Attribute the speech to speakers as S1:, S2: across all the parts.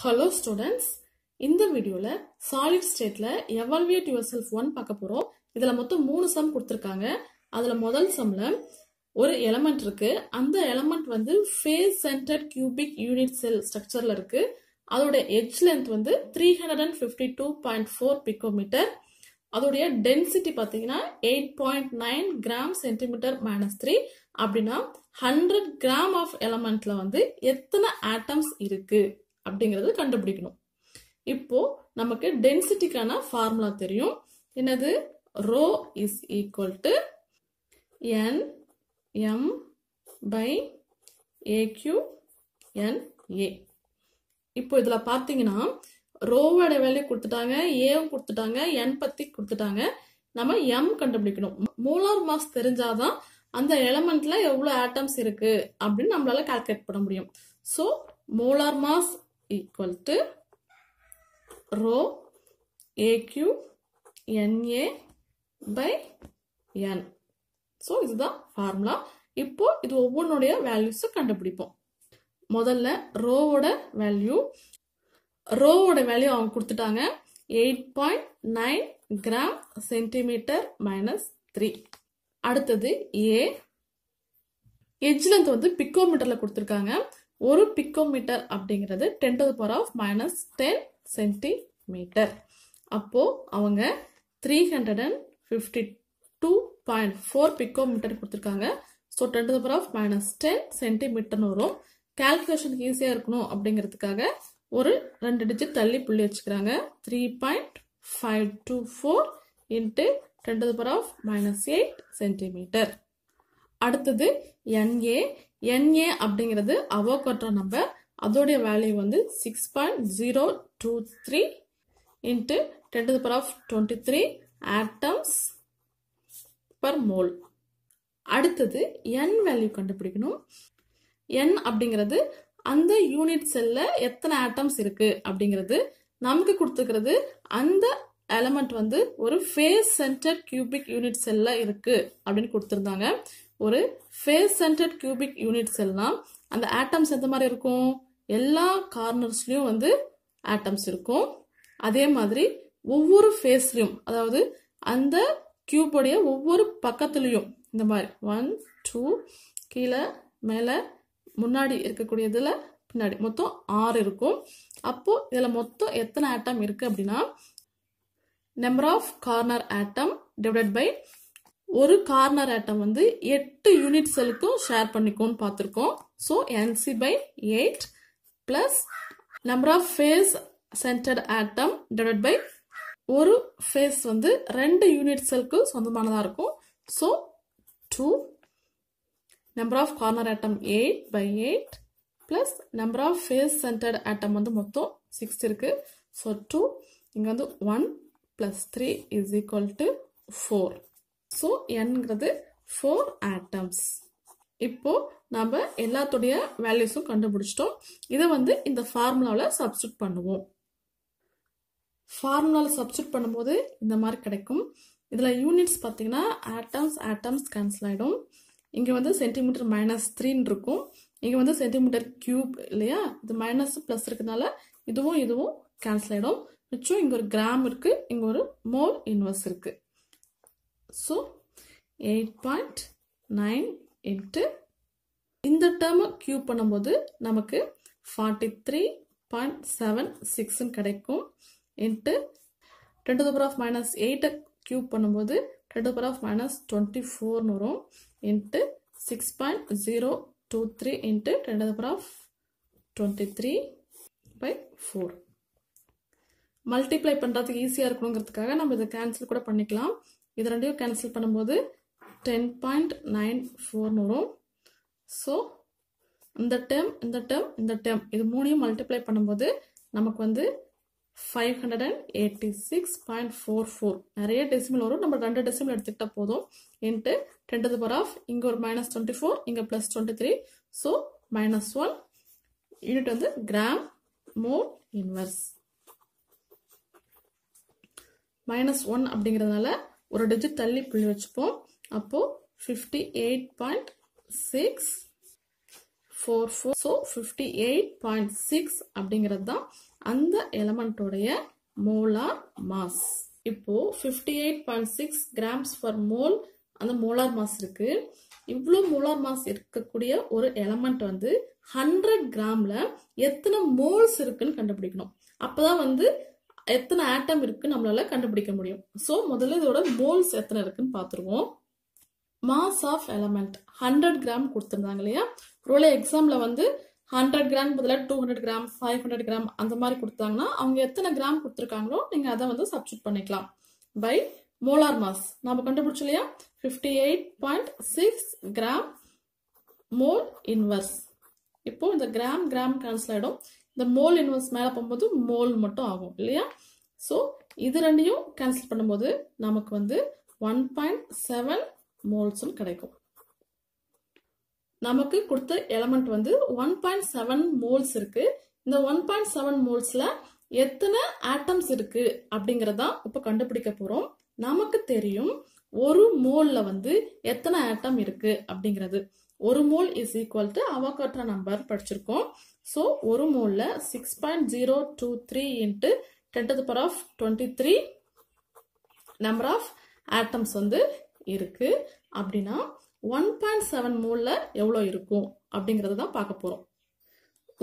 S1: Hello students இந்த வீடியோவில் solid ஸ்டேட்டில் எவால்வியேட் யுவர் செல்ஃப் ஒன் பார்க்க போகிறோம் இதில் மொத்தம் மூணு சம் கொடுத்துருக்காங்க. அதில் முதல் சம்மில் ஒரு எலமெண்ட் இருக்குது அந்த எலமெண்ட் வந்து face center cubic unit cell ஸ்ட்ரக்சரில் இருக்குது அதோட எட்ஜ் லென்த் வந்து three hundred and fifty two point four picometer அதோடைய டென்சிட்டி பார்த்தீங்கன்னா eight point nine gram centimeter minus three அப்படின்னா ஹண்ட்ரட் கிராம் ஆஃப் எலமெண்ட்ல வந்து எத்தனை ஆட்டம்ஸ் இருக்குது அப்படிங்கிறது கண்டுபிடிக்கணும். இப்போ நமக்கு டென்சிட்டிக்கான ஃபார்முலா தெரியும். என்னது? Rho is equal to N M by a cube N A இப்போ இதில் பார்த்தீங்கன்னா ரோவோட வேல்யூ கொடுத்துட்டாங்க ஏவும் கொடுத்துட்டாங்க என் பத்தி கொடுத்துட்டாங்க. நம்ம எம் கண்டுபிடிக்கணும். மூலார் மாஸ் தெரிஞ்சாதான் அந்த எலமெண்ட்ல எவ்வளோ ஆட்டம்ஸ் இருக்கு அப்படின்னு நம்மளால கால்குலேட் பண்ண முடியும். So molar mass equal to rho a cube N A by N so இதுதான் ஃபார்முலா இப்போ இது ஒவ்வொன்றுடைய வேல்யூஸை கண்டுபிடிப்போம். முதல்ல ரோவோட வேல்யூ ரோவோட வேல்யூ அவங்க கொடுத்துட்டாங்க. Eight point nine gram centimeter minus three அடுத்தது ஏ எஜ் லென்த் வந்து பிக்கோமீட்டரில் கொடுத்துருக்காங்க. ஒரு பிக்கோமீட்டர் அப்படிங்கிறது ten to power of minus ten centimeter அப்போது அவங்க three hundred and fifty two point four picometer கொடுத்துருக்காங்க. So ten to power of minus ten சென்டிமீட்டர்னு வரும். கால்குலேஷனுக்கு ஈஸியாக இருக்கணும் அப்படிங்கிறதுக்காக ஒரு ரெண்டு டிஜிட் தள்ளி புள்ளி வச்சுக்கிறாங்க. Three point five two four into ten to power of minus eight centimeter அடுத்தது என்ஏ என்ஏ அப்படிங்கிறது அவோகட்ரோ நம்பர் அதோடைய வேல்யூ வந்து six point zero two three into ten to power of twenty three atoms per mole அடுத்தது N value கண்டுபிடிக்கணும். என் அப்படிங்கிறது அந்த unit செல்ல எத்தனை ஆட்டம்ஸ் இருக்கு அப்படிங்கிறது. நமக்கு கொடுத்துக்கிறது அந்த எலமெண்ட் வந்து ஒரு ஃபேஸ் சென்டர் கியூபிக் யூனிட் செல்ல இருக்கு அப்படின்னு கொடுத்துருந்தாங்க. ஒரு ஃபேஸ் சென்டர்ட் கியூபிக் யூனிட் செல்னா அந்த ஆட்டம்ஸ் எந்த மாதிரி இருக்கும்? எல்லா கார்னர்ஸ்லையும் வந்து ஆட்டம்ஸ் இருக்கும். அதே மாதிரி ஒவ்வொரு ஃபேஸ்லையும் அதாவது அந்த கியூபுடைய ஒவ்வொரு பக்கத்துலேயும் இந்த மாதிரி ஒன் டூ கீழே மேலே முன்னாடி இருக்கக்கூடியதில் பின்னாடி மொத்தம் ஆறு இருக்கும். அப்போது இதில் மொத்தம் எத்தனை ஆட்டம் இருக்குது அப்படின்னா number of corner atom divide by ஒரு கார்னர் ஆட்டம் வந்து எட்டு யூனிட் செல்லுக்கும் ஷேர் பண்ணிக்கோன்னு பார்த்துருக்கோம். So N C by eight plus number of face centered atom divide by ஒரு ஃபேஸ் வந்து ரெண்டு யூனிட் செல்க்கு சொந்தமானதாக இருக்கும். So to number of corner atom eight by eight plus number of face centered atom வந்து மொத்தம் சிக்ஸ் இருக்குது so two இங்கே வந்து one plus three is equal to four so என்கிறது ஃபோர் ஆட்டம்ஸ் இப்போ நம்ம எல்லாத்துடைய வேல்யூஸும் கண்டுபிடிச்சிட்டோம். இதை வந்து இந்த ஃபார்முலாவில் சப்ஸ்டியூட் பண்ணுவோம். ஃபார்முலாவில் சப்ஸ்டியூட் பண்ணும்போது இந்த மாதிரி கிடைக்கும். இதில் யூனிட்ஸ் பார்த்தீங்கன்னா ஆட்டம்ஸ் ஆட்டம்ஸ் கேன்சல் ஆகிடும் இங்கே வந்து சென்டிமீட்டர் மைனஸ் த்ரீன்னு இருக்கும். இங்கே வந்து சென்டிமீட்டர் கியூப் இல்லையா? இது மைனஸ் ப்ளஸ் இருக்கிறதுனால இதுவும் இதுவும் கேன்சல் ஆகிடும் மிச்சம் இங்கே ஒரு கிராம் இருக்குது இங்கே ஒரு மோல் இன்வெர்ஸ் இருக்குது so eight point nine into இந்த டேர்மை கியூப் பண்ணும்போது நமக்கு ஃபார்ட்டி த்ரீ பாயிண்ட் செவன் சிக்ஸ்ன்னு கிடைக்கும். Into ten to power of minus எயிட்டை cube பண்ணும்போது ten to power of minus twenty ஃபோர்னு வரும். Into six point zero two three into ten to power of twenty three by four multiply பண்ணுறதுக்கு ஈஸியாக இருக்கணுங்கிறதுக்காக நம்ம இதை கேன்சல் கூட பண்ணிக்கலாம். இது ரெண்டையும் கேன்சல் பண்ணும்போது டென் பாயிண்ட் நைன் ஃபோர்னு வரும். ஸோ இந்த டேர்ம் இந்த டேர்ம் இந்த டேர்ம் இது மூணையும் மல்டிப்ளை பண்ணும்போது நமக்கு வந்து five hundred and eighty six point four four நிறைய டெசிமல் வரும். நம்ம ரெண்டு டெசிமல் எடுத்துக்கிட்டால் போதும். Into ten to power of இங்கே ஒரு மைனஸ் டுவெண்ட்டி ஃபோர் இங்கே plus twenty three so minus one unit வந்து gram mole inverse minus one அப்படிங்கிறதுனால ஒரு டிஜிட் தள்ளி புள்ளி வச்சுப்போம். அப்போ fifty eight point six four four so fifty eight point six அப்படிங்கிறது தான் அந்த எலமெண்ட்டோடைய மோலார் மாஸ் இப்போ fifty eight point six grams per mole அந்த மோலார் மாஸ் இருக்கு. இவ்வளோ மோலார் மாஸ் இருக்கக்கூடிய ஒரு எலமெண்ட் வந்து ஹண்ட்ரட் கிராமில் எத்தனை மோல்ஸ் இருக்குன்னு கண்டுபிடிக்கணும். அப்போ தான் வந்து எத்தனை ஆட்டம் இருக்கு நம்மளால கண்டுபிடிக்க முடியும். ஸோ முதல்ல இதோட மோல்ஸ் எத்தனை இருக்குன்னு பார்த்துருவோம். Mass of element hundred gram கொடுத்துருந்தாங்க இல்லையா? ஒருவேளை எக்ஸாம்ல வந்து ஹண்ட்ரட் கிராம் பதிலாக two hundred gram five hundred gram அந்த மாதிரி கொடுத்தாங்கன்னா அவங்க எத்தனை கிராம் கொடுத்துருக்காங்களோ நீங்கள் அதை வந்து சப்ஸ்டியூட் பண்ணிக்கலாம். பை மோலார் மாஸ் நம்ம கண்டுபிடிச்சோம் இல்லையா? Fifty eight point six gram mole inverse இப்போ இந்த கிராம் கிராம் கேன்சல் ஆகிடும் இந்த மோல் இன்வர்ஸ் மேலே போகும்போது மோல் மட்டும் ஆகும் இல்லையா? ஸோ இது ரெண்டையும் கேன்சல் பண்ணும்போது நமக்கு வந்து ஒன் பாயிண்ட் செவன் மோல்ஸும் கிடைக்கும். நமக்கு கொடுத்த எலமெண்ட் வந்து ஒன் பாயிண்ட் செவன் மோல்ஸ் இருக்கு. இந்த ஒன் பாயிண்ட் செவன் மோல்ஸ்ல எத்தனை ஆட்டம்ஸ் இருக்கு அப்படிங்கறதா இப்ப கண்டுபிடிக்க போறோம். நமக்கு தெரியும் ஒரு மோல்ல வந்து எத்தனை ஆட்டம் இருக்கு அப்படிங்கிறது. ஒரு mole is equal to Avogadro number படிச்சிருக்கோம். ஸோ ஒரு மோலில் six point zero two three into ten to power of twenty three number of atoms வந்து இருக்கு. அப்படின்னா ஒன் பாயிண்ட் செவன் மோலில் எவ்வளோ இருக்கும்? அப்படிங்கிறத தான் பார்க்க போகிறோம்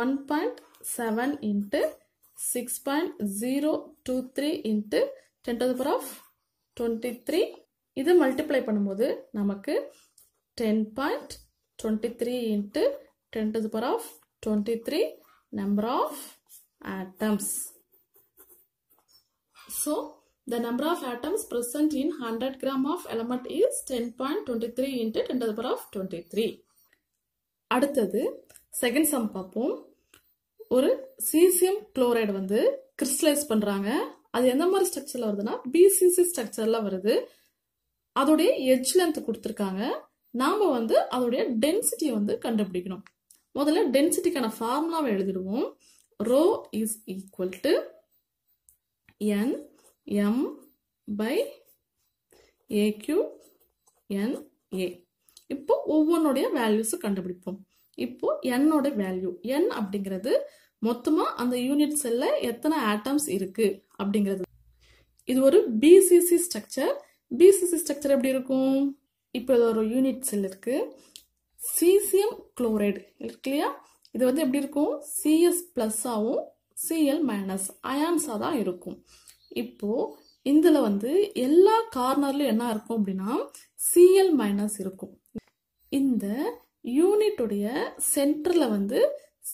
S1: one point seven into six point zero two three into ten to power of twenty three இது மல்டிப்ளை பண்ணும்போது நமக்கு ten point twenty three into to the power of twenty three number of atoms so The number of atoms present in 100 gram of element is 10.23 into 10 to the power of 23. அடுத்தது second sum பார்ப்போம். ஒரு caesium chloride வந்து crystallise பண்ணுறாங்க அது எந்த மாதிரி ஸ்ட்ரக்சர்ல வருதுன்னா BCG ஸ்ட்ரக்சரில் வருது. அதோடைய எட்ஜ் லென்த் கொடுத்துருக்காங்க. நாம் வந்து அதோடைய டென்சிட்டியை வந்து கண்டுபிடிக்கணும். முதல்ல டென்சிட்டிக்கான ஃபார்முலாவை எழுதிடுவோம். Rho is equal to N M by a cube N A இப்போ ஒவ்வொன்றுடைய வேல்யூஸ் கண்டுபிடிப்போம். இப்போ என்னோட வேல்யூ என் அப்படிங்கிறது மொத்தமாக அந்த யூனிட் செல்ல எத்தனை ஆட்டம்ஸ் இருக்கு அப்படிங்கிறது. இது ஒரு பிசிசி ஸ்ட்ரக்சர் பிசிசி ஸ்ட்ரக்சர் எப்படி இருக்கும்? இப்போ இது ஒரு யூனிட் செல் இருக்கு. சீசியம் குளோரைடு இருக்கு இல்லையா இது வந்து எப்படி இருக்கும்? சிஎஸ் பிளஸ்ஸாகவும் சிஎல் மைனஸ் அயான்ஸாக தான் இருக்கும். இப்போ இதில் வந்து எல்லா கார்னர்லையும் என்ன இருக்கும் அப்படின்னா சிஎல் மைனஸ் இருக்கும். இந்த யூனிட்டுடைய சென்டரில் வந்து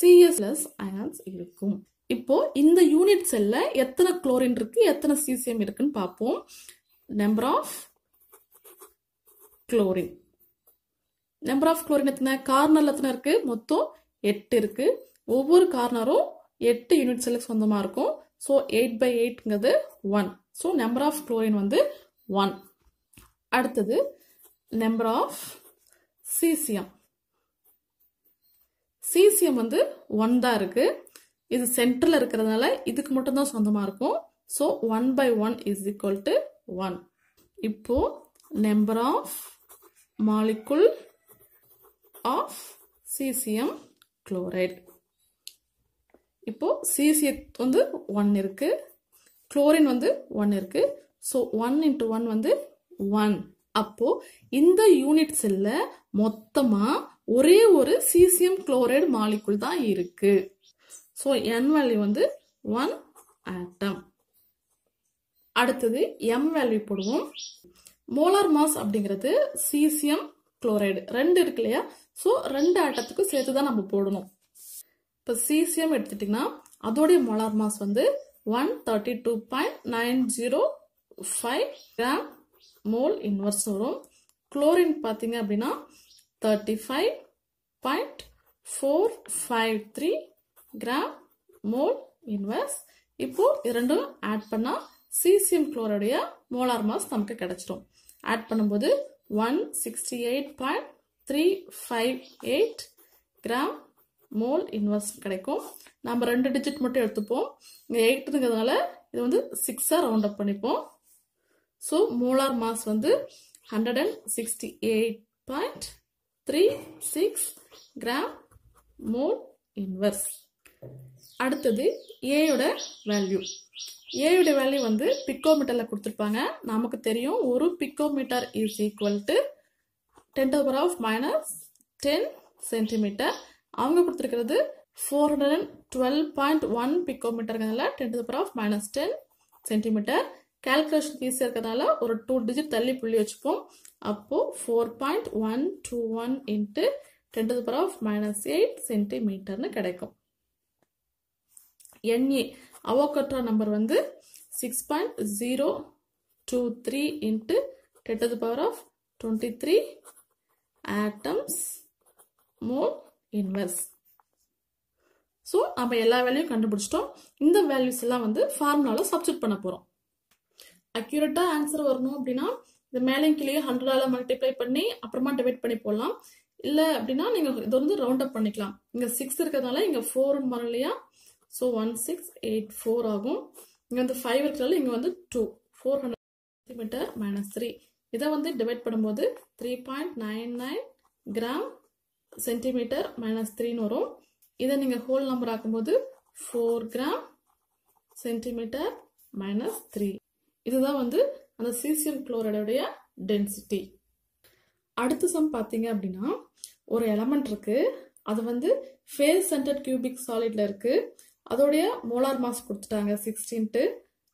S1: சிஎஸ் பிளஸ் அயான்ஸ் இருக்கும். இப்போ இந்த யூனிட் செல்ல எத்தனை குளோரின் இருக்கு? எத்தனை சிசிஎம் இருக்குன்னு பார்ப்போம். Number of chlorine number of chlorine எத்தனை? கார்னர்ல எத்தனை இருக்கு? மொத்தம் எட்டு இருக்கு. ஒவ்வொரு கார்னரும் எட்டு யூனிட் செல்லுக்கு சொந்தமாக இருக்கும். So eight by எயிட்ங்கிறது one so number of chlorine வந்து ஒன் அடுத்தது நம்பர் ஆஃப் சீசியம் சீசியம் வந்து ஒன் தான் இருக்கு. இது சென்டரில் இருக்கிறதுனால இதுக்கு மட்டும்தான் சொந்தமாக இருக்கும். So one by one is equal to one இப்போ number of molecule of cesium chloride இப்போ சிசிஎத் வந்து ஒன் இருக்கு. குளோரின் வந்து ஒன் இருக்கு. ஸோ ஒன் இன்ட்டு ஒன் வந்து ஒன் அப்போ இந்த யூனிட் செல்ல மொத்தமா ஒரே ஒரு சீசியம் குளோரைடு மாலிகுல் தான் இருக்கு. ஸோ என் வேல்யூ வந்து ஒன் ஆட்டம் அடுத்தது எம் வேல்யூ போடுவோம். மோலார் மாஸ் அப்படிங்கிறது சீசியம் குளோரைடு ரெண்டு இருக்கு இல்லையா? ஸோ ரெண்டு ஆட்டத்துக்கும் சேர்த்து தான் நம்ம போடணும். இப்போ சீசியம் எடுத்துட்டிங்கன்னா அதோடைய மோலார் மாஸ் வந்து one thirty two point nine zero five gram mole inverse வரும். குளோரின் பார்த்தீங்க அப்படின்னா thirty five point four five three gram mole inverse இப்போ இரண்டும் ஆட் பண்ணால் சீசியம் குளோரைடைய மோலார் மாஸ் நமக்கு கிடைச்சிடும். ஆட் பண்ணும்போது one sixty eight point three five eight gram mole inverse கிடைக்கும். நம்ம ரெண்டு டிஜிட் மட்டும் எடுத்துப்போம். இங்கே எயிட்டுங்கிறதுனால இது வந்து சிக்ஸாக ரவுண்ட் அப் பண்ணிப்போம். ஸோ மோலார் மாஸ் வந்து hundred and sixty eight point three six gram mole inverse அடுத்தது ஏயோட வேல்யூ ஏயுடைய வேல்யூ வந்து பிக்கோமீட்டரில் கொடுத்துருப்பாங்க. நமக்கு தெரியும் ஒரு picometre is equal to ten power of minus ten centimetre அவங்க கொடுத்துருக்கிறது four hundred and twelve point one பிக்கோமீட்டருங்கிறதுனால ten power of minus ten centimetre calculation ஈஸியாக இருக்கிறதுனால ஒரு டூ டிஜிட் தள்ளி புள்ளி வச்சுப்போம். அப்போது four point one two one into ten to power of minus eight சென்டிமீட்டர்னு கிடைக்கும். என்ஏ அவோகட்ரா நம்பர் வந்து six point zero two three into ten to power of twenty three atoms mole inverse so நம்ம எல்லா வேல்யூயும் கண்டுபிடிச்சிட்டோம். இந்த values எல்லாம் வந்து ஃபார்முலாவில் substitute பண்ண போகிறோம் அக்யூரேட்டாக ஆன்சர் வரணும் அப்படின்னா இந்த மேலையும் கீழே ஹண்ட்ரடால் மல்டிப்ளை பண்ணி அப்புறமா டிவைட் பண்ணி போடலாம். இல்லை அப்படின்னா நீங்கள் இது வந்து ரவுண்ட் அப் பண்ணிக்கலாம். இங்கே சிக்ஸ் இருக்கிறதுனால இங்கே ஃபோர் வரும் இல்லையா so one six eight four ஆகும். இங்கே வந்து ஃபைவ் இருக்கிறதால இங்கே வந்து two four hundred centimetre minus three இதை வந்து டிவைட் பண்ணும்போது three point nine nine gram centimetre minus த்ரீன்னு வரும். இதை நீங்கள் whole number ஆக்கும்போது four gram centimetre minus three இதுதான் வந்து அந்த சீசியம் குளோரைடோடைய டென்சிட்டி அடுத்த சம் பார்த்தீங்க அப்படின்னா ஒரு எலமெண்ட் இருக்கு. அது வந்து ஃபேஸ் சென்டர் கியூபிக் சாலிட்ல இருக்கு. அதோடைய மோலார் மாஸ் கொடுத்துட்டாங்க சிக்ஸ்டீன்ட்டு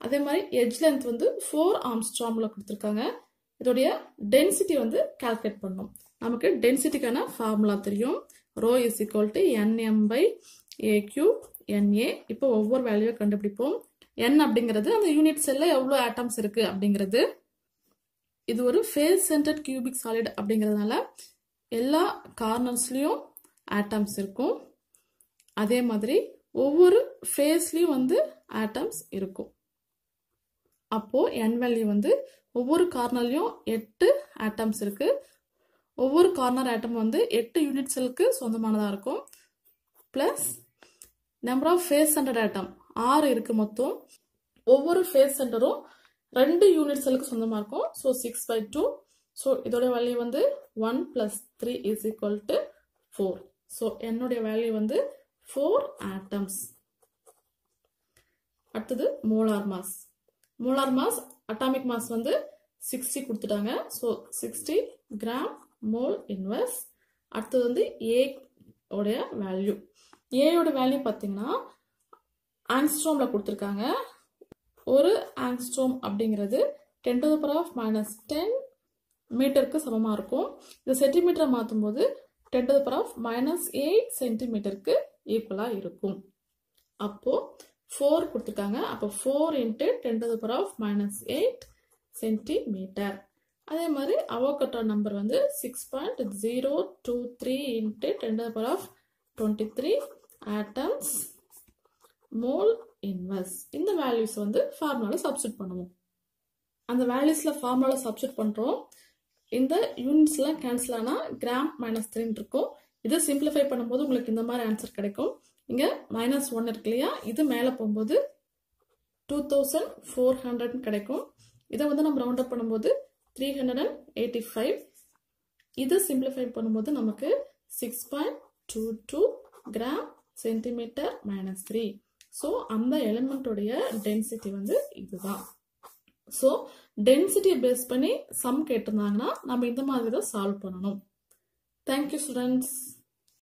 S1: அதே மாதிரி எஜ் லென்த் வந்து ஃபோர் ஆம்ஸ்ட்ராமில் கொடுத்துருக்காங்க. இதோடைய டென்சிட்டி வந்து கால்குலேட் பண்ணும் நமக்கு டென்சிட்டிக்கான ஃபார்முலா தெரியும். Rho is equal to NM by a cube NA இப்போ ஒவ்வொரு வேல்யூவை கண்டுபிடிப்போம். என் அப்படிங்கிறது அந்த யூனிட் செல்ல எவ்வளோ ஆட்டம்ஸ் இருக்கு அப்படிங்கிறது. இது ஒரு ஃபேஸ் சென்டர்ட் கியூபிக் சாலிட் அப்படிங்கிறதுனால எல்லா கார்னர்ஸ்லேயும் ஆட்டம்ஸ் இருக்கும். அதே மாதிரி ஒவ்வொரு ஃபேஸ்லேயும் வந்து ஆட்டம்ஸ் இருக்கும். அப்போது என் வேல்யூ வந்து ஒவ்வொரு கார்னர்லையும் எட்டு ஆட்டம்ஸ் இருக்குது ஒவ்வொரு கார்னர் ஆட்டம் வந்து எட்டு யூனிட் செல்க்கு சொந்தமானதாக இருக்கும். Plus number of face centre atom ஆறு இருக்குது மொத்தம். ஒவ்வொரு ஃபேஸ் சென்டரும் ரெண்டு யூனிட் செல்லுக்கு சொந்தமாக இருக்கும். So six by two so இதோட வேல்யூ வந்து one plus three is equal to four so என்னுடைய வேல்யூ வந்து ஃபோர் ஆட்டம்ஸ் அடுத்தது molar mass molar mass atomic mass வந்து சிக்ஸ்டி கொடுத்துட்டாங்க. So sixty gram mole inverse அடுத்தது வந்து ஏ உடைய வேல்யூ ஏயோட வேல்யூ பார்த்தீங்கன்னா ஆங்ஸ்ட்ரோமில் கொடுத்துருக்காங்க. ஒரு ஆங்ஸ்ட்ரோம் அப்படிங்கிறது ten to power of minus ten மீட்டருக்கு சமமாக இருக்கும். இந்த சென்டிமீட்டரை மாற்றும் போது ten to power of minus eight சென்டிமீட்டருக்கு ஈக்குவலாக இருக்கும். அப்போது ஃபோர் கொடுத்துருக்காங்க. அப்போ four into ten to power of minus eight centimetre அதே மாதிரி அவோகட்டோ நம்பர் வந்து six point zero two three into ten to power of twenty three atoms mole inverse இந்த வேல்யூஸ் வந்து ஃபார்முலாவில் சப்ஸ்டியூட் பண்ணுவோம். அந்த வேல்யூஸில் ஃபார்முலாவில் சப்ஸ்டியூட் பண்ணுறோம் இந்த யூனிட்ஸ்லாம் கேன்சல் ஆனால் கிராம் மைனஸ் த்ரீன்னு இருக்கும். இதை சிம்பிளிஃபை பண்ணும்போது உங்களுக்கு இந்த மாதிரி ஆன்சர் கிடைக்கும். இங்கே மைனஸ் ஒன் இருக்கு இல்லையா? இது மேலே போகும்போது டூ தௌசண்ட் ஃபோர் ஹண்ட்ரட்னு கிடைக்கும். இதை வந்து நம்ம ரவுண்ட் அப் பண்ணும்போது three hundred and eighty five இதை சிம்பிளிஃபை பண்ணும்போது நமக்கு six point two two gram centimetre minus three so அந்த எலிமெண்ட்டோடைய டென்சிட்டி வந்து இதுதான். ஸோ டென்சிட்டியை பேஸ் பண்ணி சம் கேட்டிருந்தாங்கன்னா நம்ம இந்த மாதிரி தான் சால்வ் பண்ணணும். Thank you students